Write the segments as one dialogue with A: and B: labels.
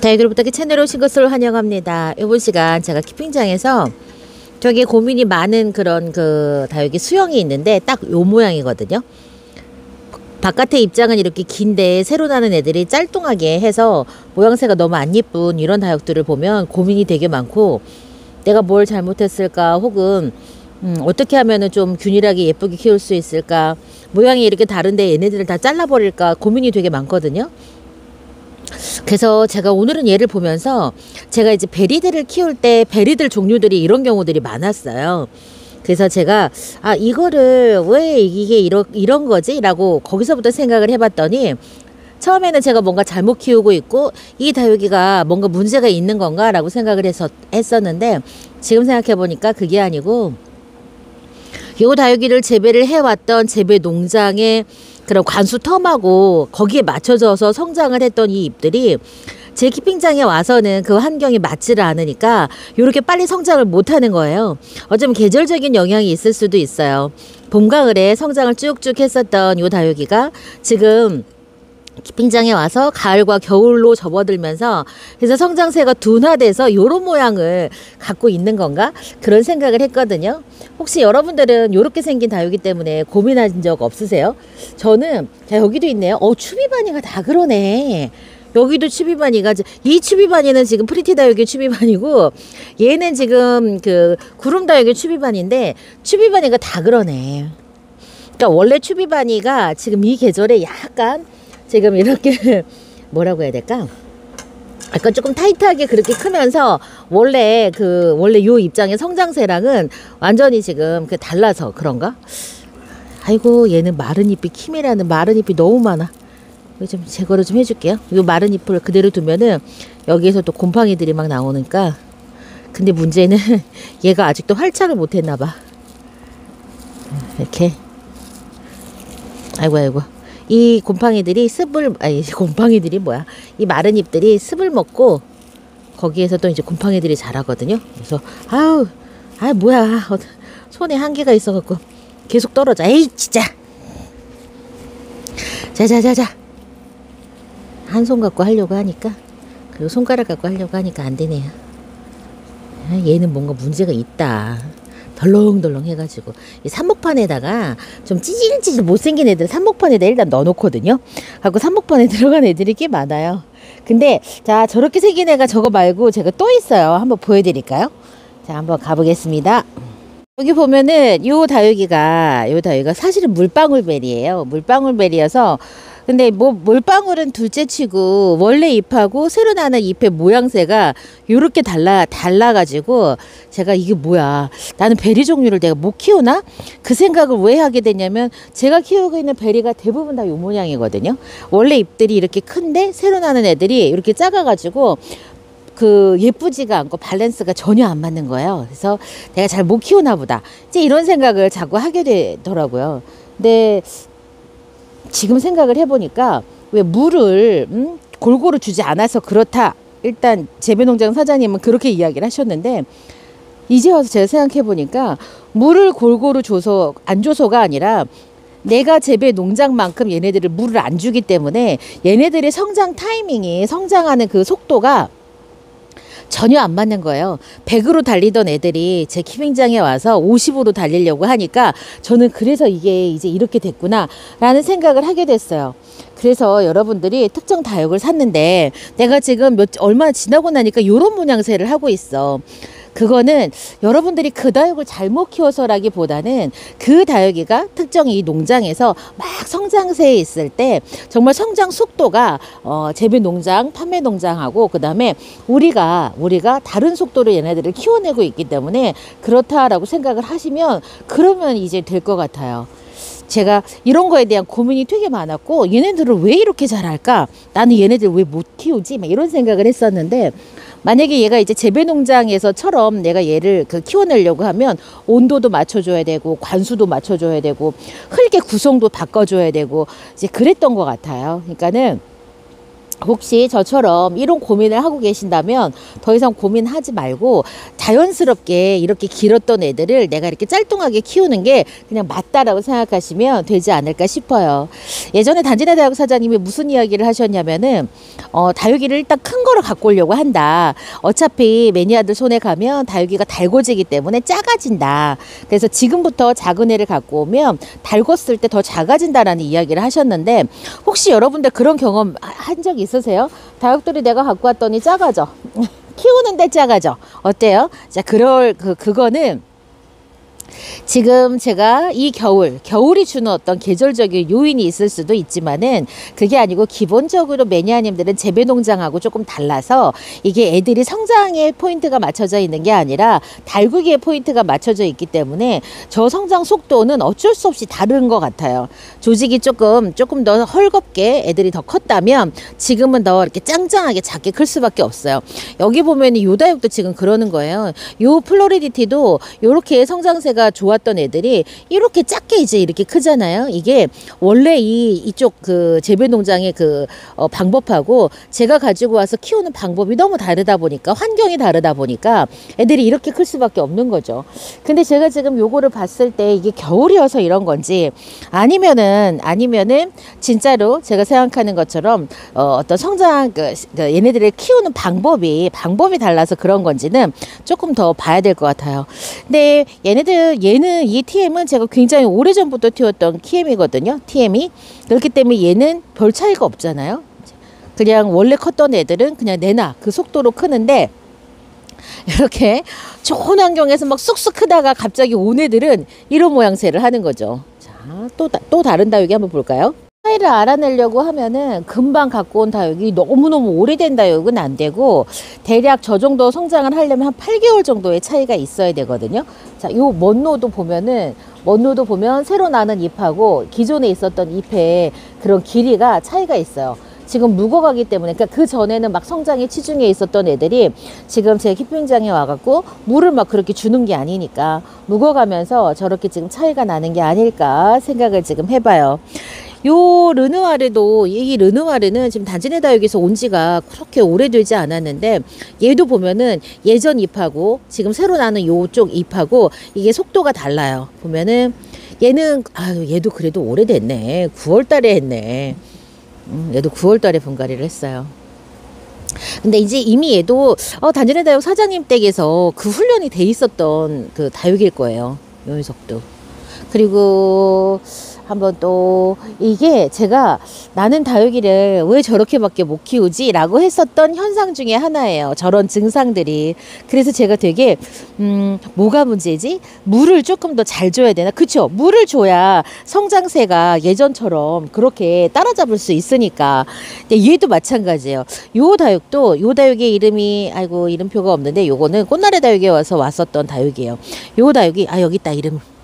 A: 다이그룹 부탁 채널에 오신 것을 환영합니다. 이번 시간 제가 키핑장에서 저기 고민이 많은 그런 그 다육이 수영이 있는데 딱 요 모양이거든요. 바깥의 입장은 이렇게 긴데 새로 나는 애들이 짤뚱하게 해서 모양새가 너무 안 예쁜 이런 다육들을 보면 고민이 되게 많고 내가 뭘 잘못했을까 혹은 음, 어떻게 하면은 좀 균일하게 예쁘게 키울 수 있을까 모양이 이렇게 다른데 얘네들을 다 잘라버릴까 고민이 되게 많거든요. 그래서 제가 오늘은 얘를 보면서 제가 이제 베리들을 키울 때 베리들 종류들이 이런 경우들이 많았어요. 그래서 제가 아 이거를 왜 이게 이런 이런 거지라고 거기서부터 생각을 해봤더니 처음에는 제가 뭔가 잘못 키우고 있고 이 다육이가 뭔가 문제가 있는 건가라고 생각을 해서 했었는데 지금 생각해 보니까 그게 아니고 요 다육이를 재배를 해왔던 재배 농장의 그런 관수 텀하고 거기에 맞춰져서 성장을 했던 이 잎들이 제 키핑장에 와서는 그 환경이 맞지를 않으니까 이렇게 빨리 성장을 못하는 거예요. 어쩌면 계절적인 영향이 있을 수도 있어요. 봄 가을에 성장을 쭉쭉 했었던 요 다육이가 지금 키핑장에 와서 가을과 겨울로 접어들면서 그래서 성장세가 둔화돼서 요런 모양을 갖고 있는 건가 그런 생각을 했거든요. 혹시 여러분들은 요렇게 생긴 다육이 때문에 고민한 적 없으세요? 저는 자 여기도 있네요. 어 추비바니가 다 그러네. 여기도 추비바니가 이 추비바니는 지금 프리티 다육의 추비바니고 얘는 지금 그 구름 다육의 추비바니인데 추비바니가 다 그러네. 그러니까 원래 추비바니가 지금 이 계절에 약간 지금 이렇게 뭐라고 해야 될까? 약간 조금 타이트하게 그렇게 크면서 원래 그 원래 요 입장의 성장세랑은 완전히 지금 그 달라서 그런가? 아이고 얘는 마른 잎이 키미라는 마른 잎이 너무 많아. 이거 좀 제거를 좀 해줄게요. 요 마른 잎을 그대로 두면은 여기에서 또 곰팡이들이 막 나오니까. 근데 문제는 얘가 아직도 활착을 못했나 봐. 이렇게. 아이고 아이고. 이 곰팡이들이 습을 아니 곰팡이들이 뭐야? 이 마른 잎들이 습을 먹고 거기에서 또 이제 곰팡이들이 자라거든요. 그래서 아우 아 뭐야 손에 한계가 있어갖고 계속 떨어져. 에이 진짜. 자자자자. 한 손 갖고 하려고 하니까 그리고 손가락 갖고 하려고 하니까 안 되네요. 아, 얘는 뭔가 문제가 있다. 덜렁덜렁 해가지고 이 삽목판에다가 좀 찌질찌질 못생긴 애들 삽목판에다 일단 넣어놓거든요. 하고 삽목판에 들어간 애들이 꽤 많아요. 근데 자 저렇게 생긴 애가 저거 말고 제가 또 있어요. 한번 보여드릴까요? 자 한번 가보겠습니다. 여기 보면은 요 다육이가 요 다육이가 사실은 물방울베리예요. 물방울베리여서 근데 뭐 물방울은 둘째치고 원래 잎하고 새로 나는 잎의 모양새가 요렇게 달라 달라가지고 제가 이게 뭐야 나는 베리 종류를 내가 못 키우나 그 생각을 왜 하게 됐냐면 제가 키우고 있는 베리가 대부분 다 요 모양이거든요. 원래 잎들이 이렇게 큰데 새로 나는 애들이 이렇게 작아가지고 그 예쁘지가 않고 밸런스가 전혀 안 맞는 거예요. 그래서 내가 잘 못 키우나 보다. 이제 이런 생각을 자꾸 하게 되더라고요. 근데 지금 생각을 해보니까 왜 물을 음? 골고루 주지 않아서 그렇다. 일단 재배농장 사장님은 그렇게 이야기를 하셨는데 이제 와서 제가 생각해 보니까 물을 골고루 줘서 안 줘서가 아니라 내가 재배 농장만큼 얘네들을 물을 안 주기 때문에 얘네들의 성장 타이밍이 성장하는 그 속도가 전혀 안 맞는 거예요. 100으로 달리던 애들이 제 키빙장에 와서 50으로 달리려고 하니까 저는 그래서 이게 이제 이렇게 됐구나 라는 생각을 하게 됐어요. 그래서 여러분들이 특정 다육을 샀는데 내가 지금 몇 얼마 지나고 나니까 요런 모양새를 하고 있어. 그거는 여러분들이 그 다육을 잘못 키워서라기보다는 그 다육이가 특정 이 농장에서 막 성장세에 있을 때 정말 성장 속도가 어, 재배 농장, 판매 농장하고 그 다음에 우리가 우리가 다른 속도로 얘네들을 키워내고 있기 때문에 그렇다라고 생각을 하시면 그러면 이제 될 것 같아요. 제가 이런 거에 대한 고민이 되게 많았고 얘네들을 왜 이렇게 잘할까? 나는 얘네들 왜 못 키우지? 막 이런 생각을 했었는데 만약에 얘가 이제 재배 농장에서처럼 내가 얘를 그 키워내려고 하면 온도도 맞춰줘야 되고 관수도 맞춰줘야 되고 흙의 구성도 바꿔줘야 되고 이제 그랬던 것 같아요. 그러니까는 혹시 저처럼 이런 고민을 하고 계신다면 더 이상 고민하지 말고 자연스럽게 이렇게 길었던 애들을 내가 이렇게 짤뚱하게 키우는 게 그냥 맞다라고 생각하시면 되지 않을까 싶어요. 예전에 단지내 대학 사장님이 무슨 이야기를 하셨냐면은 어, 다육이를 일단 큰 거를 갖고 오려고 한다. 어차피 매니아들 손에 가면 다육이가 달궈지기 때문에 작아진다. 그래서 지금부터 작은 애를 갖고 오면 달궜을 때 더 작아진다라는 이야기를 하셨는데 혹시 여러분들 그런 경험 한 적 있으세요? 다육들이 내가 갖고 왔더니 작아져. 키우는데 작아져. 어때요? 자, 그럴 그 그거는 지금 제가 이 겨울, 겨울이 주는 어떤 계절적인 요인이 있을 수도 있지만은 그게 아니고 기본적으로 매니아님들은 재배 농장하고 조금 달라서 이게 애들이 성장에 포인트가 맞춰져 있는 게 아니라 달구기에 포인트가 맞춰져 있기 때문에 저 성장 속도는 어쩔 수 없이 다른 것 같아요. 조직이 조금 조금 더 헐겁게 애들이 더 컸다면 지금은 더 이렇게 짱짱하게 작게 클 수밖에 없어요. 여기 보면 요다육도 지금 그러는 거예요. 요 플로리디티도 요렇게 성장세 가 좋았던 애들이 이렇게 작게 이제 이렇게 크잖아요. 이게 원래 이 이쪽 그 재배 농장의 그 어, 방법하고 제가 가지고 와서 키우는 방법이 너무 다르다 보니까 환경이 다르다 보니까 애들이 이렇게 클 수밖에 없는 거죠. 근데 제가 지금 요거를 봤을 때 이게 겨울이어서 이런 건지 아니면은 아니면은 진짜로 제가 생각하는 것처럼 어, 어떤 성장 그, 그 얘네들을 키우는 방법이 방법이 달라서 그런 건지는 조금 더 봐야 될 것 같아요. 근데 얘네들 얘는 이 TM은 제가 굉장히 오래 전부터 키웠던 TM이거든요. TM이 그렇기 때문에 얘는 별 차이가 없잖아요. 그냥 원래 컸던 애들은 그냥 내나 그 속도로 크는데 이렇게 좋은 환경에서 막 쑥쑥 크다가 갑자기 온 애들은 이런 모양새를 하는 거죠. 자, 또, 또 다른 다육이 한번 볼까요? 차이를 알아내려고 하면은 금방 갖고 온 다육이 너무너무 오래된 다육은 안 되고 대략 저 정도 성장을 하려면 한 8개월 정도의 차이가 있어야 되거든요. 자, 요 먼노도 보면은 먼노도 보면 새로 나는 잎하고 기존에 있었던 잎의 그런 길이가 차이가 있어요. 지금 묵어가기 때문에 그러니까 그 전에는 막 성장에 치중해 있었던 애들이 지금 제 키핑장에 와갖고 물을 막 그렇게 주는 게 아니니까 묵어가면서 저렇게 지금 차이가 나는 게 아닐까 생각을 지금 해봐요. 요 르누아르도 이 르누아르는 지금 단지네 다육에서 온 지가 그렇게 오래되지 않았는데 얘도 보면은 예전 잎하고 지금 새로 나는 요쪽 잎하고 이게 속도가 달라요. 보면은 얘는 아유 얘도 그래도 오래됐네. 9월 달에 했네. 음, 얘도 9월 달에 분갈이를 했어요. 근데 이제 이미 얘도 어, 단전의 다육 사장님 댁에서 그 훈련이 돼 있었던 그 다육일 거예요. 요 녀석도. 그리고 한번 또 이게 제가 나는 다육이를 왜 저렇게밖에 못 키우지? 라고 했었던 현상 중에 하나예요. 저런 증상들이. 그래서 제가 되게, 음, 뭐가 문제지? 물을 조금 더 잘 줘야 되나? 그쵸? 물을 줘야 성장세가 예전처럼 그렇게 따라잡을 수 있으니까. 근데 얘도 마찬가지예요. 요 다육도, 요 다육의 이름이, 아이고, 이름표가 없는데 요거는 꽃나래 다육에 와서 왔었던 다육이에요. 요 다육이, 아, 여기 있다, 이름.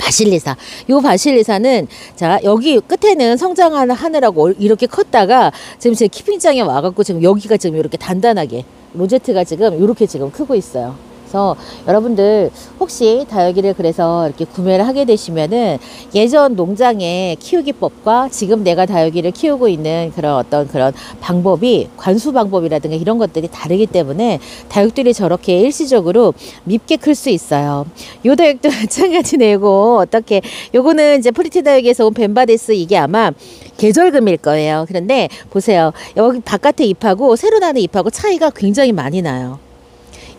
A: 바실리사. 요 바실리사는 자 여기 끝에는 성장하느라고 이렇게 컸다가 지금 제 키핑장에 와갖고 지금 여기가 지금 이렇게 단단하게 로제트가 지금 이렇게 지금 크고 있어요. 그래서 여러분들 혹시 다육이를 그래서 이렇게 구매를 하게 되시면은 예전 농장의 키우기법과 지금 내가 다육이를 키우고 있는 그런 어떤 그런 방법이 관수 방법이라든가 이런 것들이 다르기 때문에 다육들이 저렇게 일시적으로 밉게 클 수 있어요. 요 다육도 마찬가지네고 어떻게 요거는 이제 프리티 다육에서 온 벤바데스 이게 아마 계절금일 거예요. 그런데 보세요. 여기 바깥에 잎하고 새로 나는 잎하고 차이가 굉장히 많이 나요.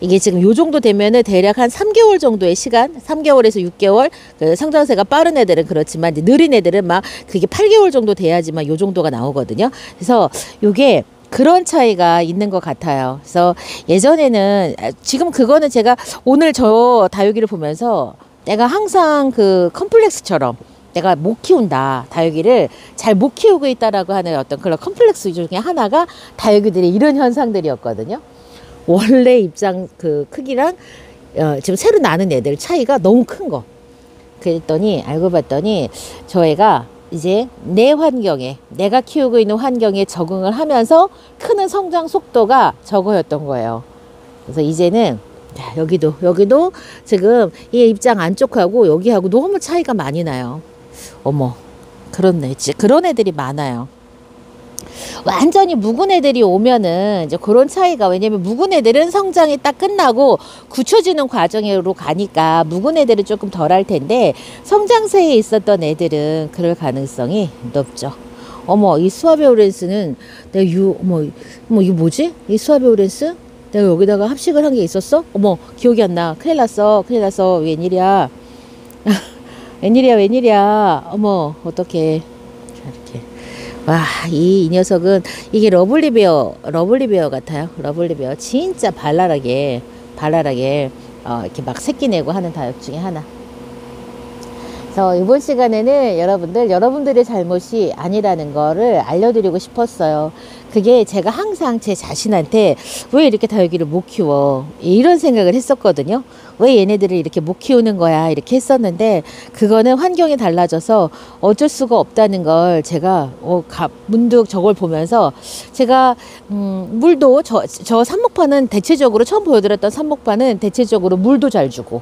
A: 이게 지금 요 정도 되면은 대략 한 3개월 정도의 시간, 3개월에서 6개월, 그 성장세가 빠른 애들은 그렇지만 이제 느린 애들은 막 그게 8개월 정도 돼야지만 요 정도가 나오거든요. 그래서 요게 그런 차이가 있는 것 같아요. 그래서 예전에는 아, 지금 그거는 제가 오늘 저 다육이를 보면서 내가 항상 그 컴플렉스처럼 내가 못 키운다 다육이를 잘 못 키우고 있다라고 하는 어떤 그런 컴플렉스 중에 하나가 다육이들의 이런 현상들이었거든요. 원래 입장 그 크기랑 어, 지금 새로 나는 애들 차이가 너무 큰 거. 그랬더니 알고 봤더니 저 애가 이제 내 환경에 내가 키우고 있는 환경에 적응을 하면서 크는 성장 속도가 적어였던 거예요. 그래서 이제는 자, 여기도 여기도 지금 이 입장 안쪽하고 여기하고 너무 차이가 많이 나요. 어머 그렇네. 그런 애들이 많아요. 완전히 묵은 애들이 오면은 이제 그런 차이가 왜냐면 묵은 애들은 성장이 딱 끝나고 굳혀지는 과정으로 가니까 묵은 애들은 조금 덜 할 텐데 성장세에 있었던 애들은 그럴 가능성이 높죠. 어머 이 수아베 오렌스는 내가 유 어머 어머 이게 뭐지? 이 수아베 오렌스? 내가 여기다가 합식을 한 게 있었어? 어머 기억이 안 나. 큰일 났어. 큰일 났어. 웬일이야? 웬일이야 웬일이야? 어머. 자, 이렇게 와, 이, 이 녀석은 이게 러블리베어, 러블리베어 같아요. 러블리베어. 진짜 발랄하게, 발랄하게, 어, 이렇게 막 새끼 내고 하는 다육 중에 하나. 그래서 이번 시간에는 여러분들, 여러분들의 잘못이 아니라는 거를 알려드리고 싶었어요. 그게 제가 항상 제 자신한테 왜 이렇게 다육이를 못 키워? 이런 생각을 했었거든요. 왜 얘네들을 이렇게 못 키우는 거야? 이렇게 했었는데, 그거는 환경이 달라져서 어쩔 수가 없다는 걸 제가, 어, 가, 문득 저걸 보면서 제가, 음, 물도 저, 저 삽목파는 대체적으로 처음 보여드렸던 삽목파는 대체적으로 물도 잘 주고,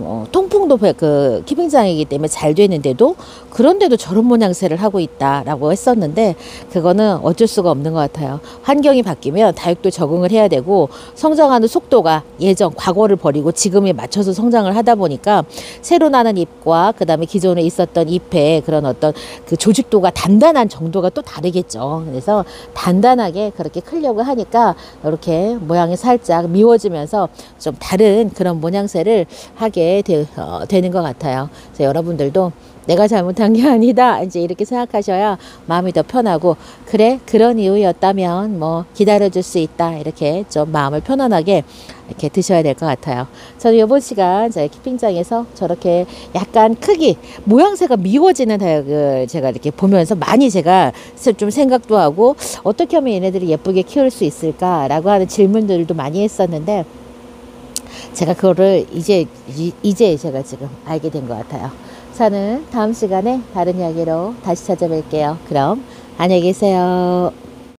A: 어, 통풍도 배- 그 키핑장이기 때문에 잘 되는데도 그런데도 저런 모양새를 하고 있다라고 했었는데 그거는 어쩔 수가 없는 것 같아요. 환경이 바뀌면 다육도 적응을 해야 되고 성장하는 속도가 예전 과거를 버리고 지금에 맞춰서 성장을 하다 보니까 새로 나는 잎과 그다음에 기존에 있었던 잎의 그런 어떤 그 조직도가 단단한 정도가 또 다르겠죠. 그래서 단단하게 그렇게 크려고 하니까 이렇게 모양이 살짝 미워지면서 좀 다른 그런 모양새를 하게 되, 어, 되는 것 같아요. 그래서 여러분들도 내가 잘못한 게 아니다. 이제 이렇게 생각하셔야 마음이 더 편하고, 그래, 그런 이유였다면 뭐 기다려줄 수 있다. 이렇게 좀 마음을 편안하게 이렇게 드셔야 될 것 같아요. 저는 이번 시간 저희 키핑장에서 저렇게 약간 크기, 모양새가 미워지는 다육을 제가 이렇게 보면서 많이 제가 좀 생각도 하고, 어떻게 하면 얘네들이 예쁘게 키울 수 있을까라고 하는 질문들도 많이 했었는데, 제가 그거를 이제 이- 이제 제가 지금 알게 된 것 같아요. 저는 다음 시간에 다른 이야기로 다시 찾아뵐게요. 그럼 안녕히 계세요.